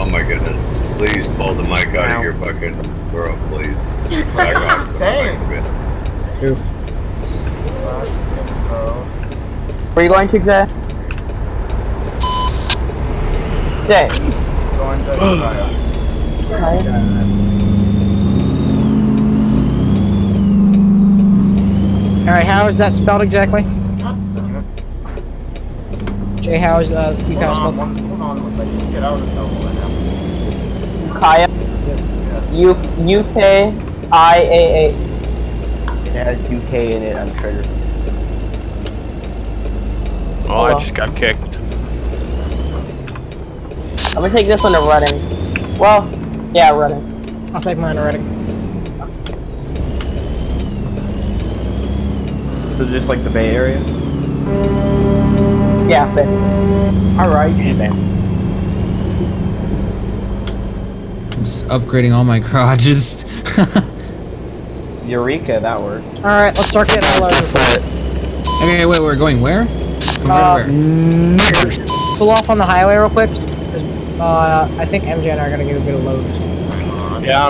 Oh my goodness. Please pull the mic out of your fucking throat, please. Back off the Same. mic. Oof. Slash info. Where you going to, Jay? Jay. Going to Gaia. Alright, how is that spelled exactly? God damn it. Jay, how is uh, you Hold guys on, spelled? one, hold on one second. Get out of this hellhole right now. Kaya. Yes. U U K I A A. It has UK in it, I'm sure. Oh, I just got kicked. I'm gonna take this one to running. Well, yeah, running. I'll take mine already. So just like the Bay Area? Yeah, but Alright. I'm just upgrading all my garages. Eureka, that worked. Alright, let's start getting our loads. okay, wait, we're going where? From Uh, where where? Pull off on the highway real quick. 'cause, Uh, I think MJ and I are gonna get a bit of load. Hang on, Yeah.